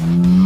Mm-hmm.